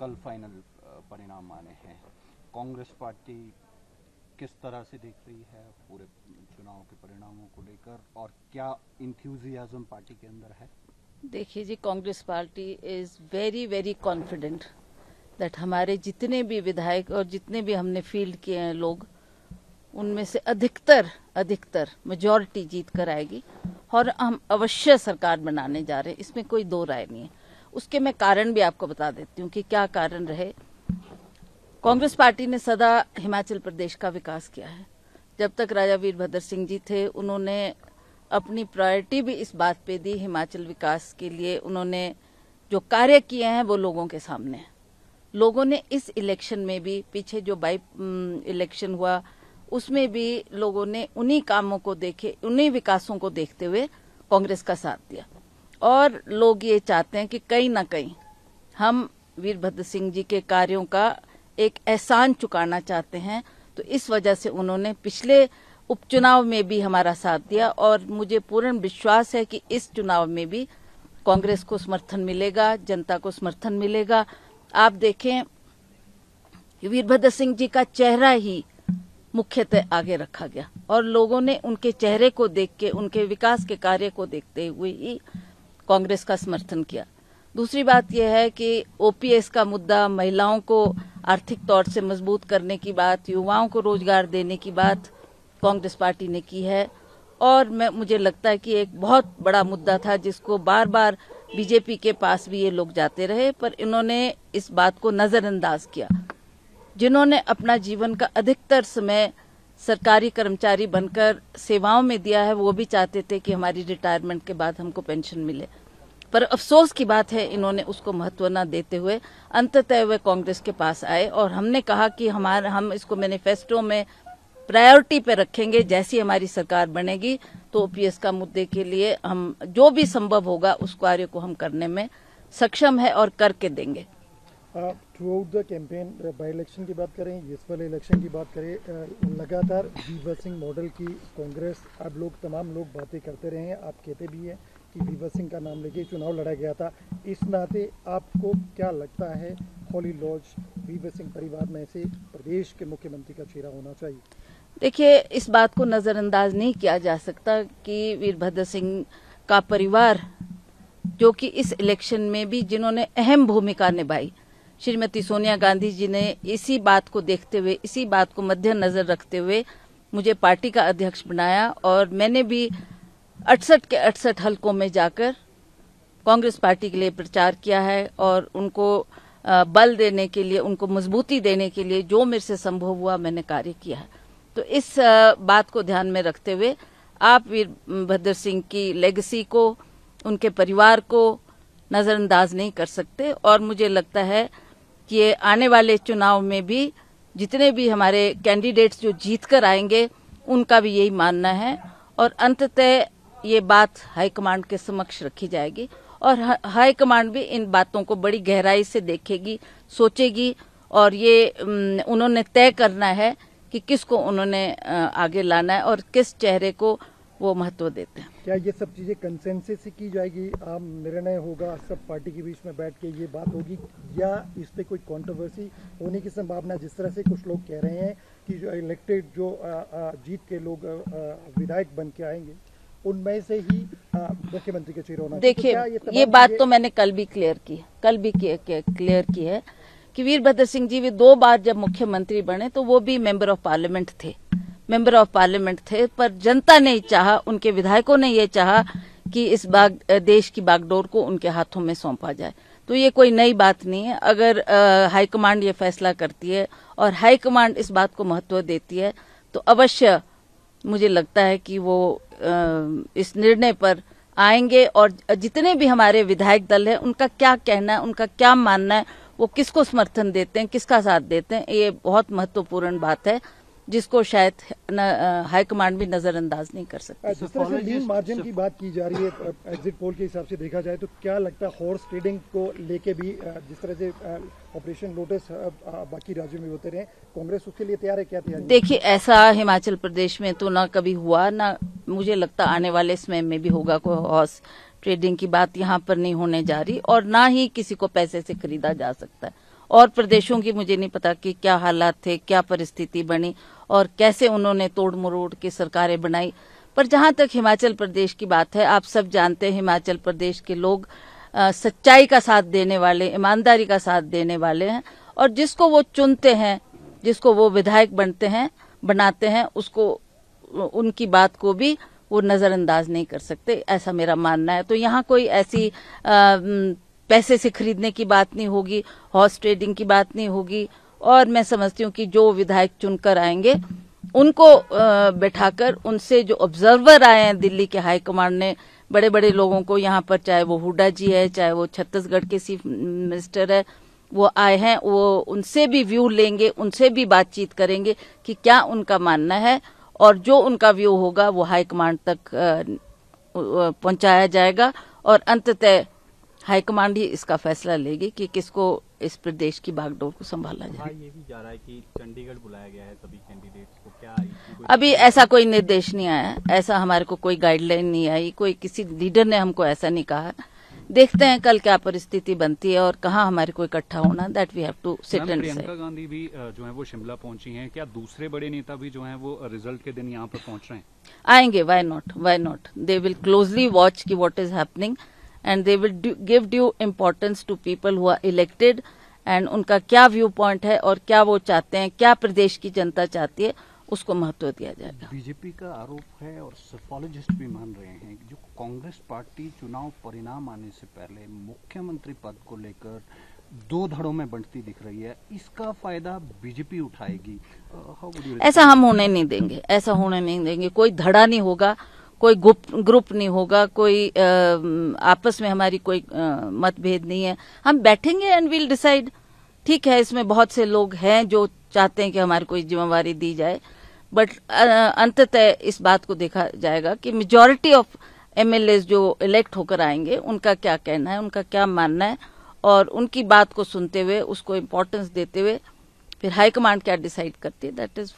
कल फाइनल परिणाम आने हैं। कांग्रेस पार्टी किस तरह से देख रही है पूरे चुनाव के परिणामों को लेकर और क्या इंथ्यूजियाज्म पार्टी के अंदर है? देखिए जी, Congress party is very very confident that हमारे जितने भी विधायक और जितने भी हमने फ़ील्ड किए हैं लोग, उनमें से अधिकतर अधिकतर मेजोरिटी जीत कर आएगी और हम अवश्य सरकार बनाने जा रहे हैं। इसमें कोई दो राय नहीं है। उसके मैं कारण भी आपको बता देती हूँ कि क्या कारण रहे। कांग्रेस पार्टी ने सदा हिमाचल प्रदेश का विकास किया है। जब तक राजा वीरभद्र सिंह जी थे, उन्होंने अपनी प्रायोरिटी भी इस बात पे दी, हिमाचल विकास के लिए उन्होंने जो कार्य किए हैं, वो लोगों के सामने है। लोगों ने इस इलेक्शन में भी, पीछे जो बाई इलेक्शन हुआ, उसमें भी लोगों ने उन्हीं कामों को देखे, उन्हीं विकासों को देखते हुए कांग्रेस का साथ दिया। और लोग ये चाहते हैं कि कहीं ना कहीं हम वीरभद्र सिंह जी के कार्यों का एक एहसान चुकाना चाहते हैं। तो इस वजह से उन्होंने पिछले उपचुनाव में भी हमारा साथ दिया और मुझे पूर्ण विश्वास है कि इस चुनाव में भी कांग्रेस को समर्थन मिलेगा, जनता को समर्थन मिलेगा। आप देखें, वीरभद्र सिंह जी का चेहरा ही मुख्यतः आगे रखा गया और लोगों ने उनके चेहरे को देख के, उनके विकास के कार्य को देखते हुए ही कांग्रेस का समर्थन किया। दूसरी बात यह है कि ओपीएस का मुद्दा महिलाओं को आर्थिक तौर से मज़बूत करने की बात, युवाओं को रोज़गार देने की बात कांग्रेस पार्टी ने की है। और मैं, मुझे लगता है कि एक बहुत बड़ा मुद्दा था जिसको बार बार बीजेपी के पास भी ये लोग जाते रहे, पर इन्होंने इस बात को नजरअंदाज किया। जिन्होंने अपना जीवन का अधिकतर समय सरकारी कर्मचारी बनकर सेवाओं में दिया है, वो भी चाहते थे कि हमारी रिटायरमेंट के बाद हमको पेंशन मिले। पर अफसोस की बात है, इन्होंने उसको महत्व न देते हुए अंततः वे कांग्रेस के पास आए और हमने कहा कि हमारे, हम इसको मैनिफेस्टो में प्रायोरिटी पे रखेंगे, जैसी हमारी सरकार बनेगी तो ओपीएस का मुद्दे के लिए हम जो भी संभव होगा उस कार्य को हम करने में सक्षम है और करके देंगे। Throughout the campaign by election की बात करें, इस वाले इलेक्शन की बात करें लगातार बीवर सिंह मॉडल की कांग्रेस अब लोग, तमाम लोग बातें करते रहे हैं, आप कहते भी हैं। कि बीवर सिंह का नाम लेके चुनाव लड़ा गया था। इस नाते आपको क्या लगता है, होली लॉज बीवर सिंह परिवार में से प्रदेश के मुख्यमंत्री का चेहरा होना चाहिए? देखिए, इस बात को नजरअंदाज नहीं किया जा सकता कि वीरभद्र सिंह का परिवार, जो कि इस इलेक्शन में भी जिन्होंने अहम भूमिका निभाई, श्रीमती सोनिया गांधी जी ने इसी बात को देखते हुए, इसी बात को मद्देनजर रखते हुए मुझे पार्टी का अध्यक्ष बनाया और मैंने भी अड़सठ के अड़सठ हलकों में जाकर कांग्रेस पार्टी के लिए प्रचार किया है और उनको बल देने के लिए, उनको मजबूती देने के लिए जो मेरे से संभव हुआ मैंने कार्य किया है। तो इस बात को ध्यान में रखते हुए आप वीरभद्र सिंह की लेगेसी को, उनके परिवार को नजरअंदाज नहीं कर सकते और मुझे लगता है कि ये आने वाले चुनाव में भी जितने भी हमारे कैंडिडेट्स जो जीत कर आएँगे, उनका भी यही मानना है। और अंततः ये बात हाईकमांड के समक्ष रखी जाएगी और हाईकमांड भी इन बातों को बड़ी गहराई से देखेगी, सोचेगी और ये उन्होंने तय करना है कि किसको उन्होंने आगे लाना है और किस चेहरे को वो महत्व देते हैं। क्या ये सब चीज़ें कंसेंसस से की जाएगी? आम निर्णय होगा, सब पार्टी के बीच में बैठ के ये बात होगी या इस पे कोई कंट्रोवर्सी होने की संभावना, जिस तरह से कुछ लोग कह रहे हैं कि जो इलेक्टेड जो जीत के लोग विधायक बन के आएँगे? उनमें से ही मुख्यमंत्री के चेहरे होना देखिए तो ये, ये बात तो मैंने कल भी क्लियर की कल भी क्लियर की है कि वीरभद्र सिंह जी भी दो बार जब मुख्यमंत्री बने तो वो भी मेंबर ऑफ़ पार्लियामेंट थे। मेंबर ऑफ़ पार्लियामेंट थे पर जनता ने चाहा उनके विधायकों ने ये चाहा कि इस बाग देश की बागडोर को उनके हाथों में सौंपा जाए। तो ये कोई नई बात नहीं है। अगर हाईकमांड ये फैसला करती है और हाईकमांड इस बात को महत्व देती है तो अवश्य मुझे लगता है कि वो इस निर्णय पर आएँगे और जितने भी हमारे विधायक दल है उनका क्या कहना है उनका क्या मानना है वो किसको समर्थन देते हैं किसका साथ देते हैं ये बहुत महत्वपूर्ण बात है जिसको शायद हाईकमांड भी नजरअंदाज नहीं कर सकते। जिस तरह से लीन मार्जिन की बात की जा रही है एग्जिट पोल के हिसाब से देखा जाए तो क्या लगता है हॉर्स ट्रेडिंग को लेके भी जिस तरह से ऑपरेशन लोटस बाकी राज्यों में होते रहे कांग्रेस उसके लिए तैयार है क्या तैयार? देखिए ऐसा हिमाचल प्रदेश में तो ना कभी हुआ ना मुझे लगता आने वाले समय में भी होगा कोई हॉर्स ट्रेडिंग की बात यहाँ पर नहीं होने जा रही और ना ही किसी को पैसे से खरीदा जा सकता है। और प्रदेशों की मुझे नहीं पता कि क्या हालात थे क्या परिस्थिति बनी और कैसे उन्होंने तोड़ मरोड़ के सरकारें बनाई। पर जहाँ तक हिमाचल प्रदेश की बात है आप सब जानते हैं हिमाचल प्रदेश के लोग अ, सच्चाई का साथ देने वाले ईमानदारी का साथ देने वाले हैं और जिसको वो चुनते हैं जिसको वो विधायक बनते हैं बनाते हैं उसको उनकी बात को भी वो नजरअंदाज नहीं कर सकते ऐसा मेरा मानना है। तो यहाँ कोई ऐसी म, पैसे से खरीदने की बात नहीं होगी हॉर्स ट्रेडिंग की बात नहीं होगी और मैं समझती हूँ कि जो विधायक चुनकर आएँगे उनको बैठाकर उनसे जो ऑब्जर्वर आए हैं दिल्ली के हाई कमांड ने बड़े बड़े लोगों को यहाँ पर चाहे वो हुडा जी है चाहे वो छत्तीसगढ़ के चीफ मिनिस्टर है वो आए हैं वो उनसे भी व्यू लेंगे उनसे भी बातचीत करेंगे कि क्या उनका मानना है। और जो उनका व्यू होगा वो हाईकमांड तक पहुँचाया जाएगा और अंततः हाईकमांड ही इसका फैसला लेगी कि किसको इस प्रदेश की बागडोर को संभाला जाए। ये भी जा रहा है कि चंडीगढ़ बुलाया गया है सभी कैंडिडेट्स को। क्या कोई अभी ऐसा कोई निर्देश नहीं आया ऐसा हमारे को कोई गाइडलाइन नहीं आई कोई किसी लीडर ने हमको ऐसा नहीं कहा। देखते हैं कल क्या परिस्थिति बनती है और कहाँ हमारे को इकट्ठा होना that we have to sit and Priyanka Gandhi भी जो है वो शिमला पहुँची हैं। क्या दूसरे बड़े नेता भी जो हैं वो रिज़ल्ट के दिन यहाँ पर पहुँच रहे हैं? आएँगे why not why not they will closely watch की what is happening and they will give due importance to people who elected and उनका क्या व्यू पॉइंट है और क्या वो चाहते हैं क्या प्रदेश की जनता चाहती है। उसको महत्व दिया जाएगा। बीजेपी का आरोप है और सफोलॉजिस्ट भी मान रहे हैं जो कांग्रेस पार्टी चुनाव परिणाम आने से पहले मुख्यमंत्री पद को लेकर दो धड़ों में बंटती दिख रही है इसका फ़ायदा बीजेपी उठाएगी। ऐसा हम होने नहीं देंगे ऐसा होने नहीं देंगे। कोई धड़ा नहीं होगा कोई ग्रुप ग्रुप नहीं होगा कोई आपस में हमारी कोई मतभेद नहीं है। हम बैठेंगे एंड विल डिसाइड ठीक है इसमें बहुत से लोग हैं जो चाहते हैं कि हमारी कोई जिम्मेवारी दी जाए। बट अंततः इस बात को देखा जाएगा कि मेजोरिटी ऑफ़ एमएलए जो इलेक्ट होकर आएँगे, उनका क्या कहना है, उनका क्या मानना है, और उनकी बात को सुनते हुए, उसको इम्पोर्टेंस देते हुए, फिर हाईकमांड क्या डिसाइड करती है दैट इज़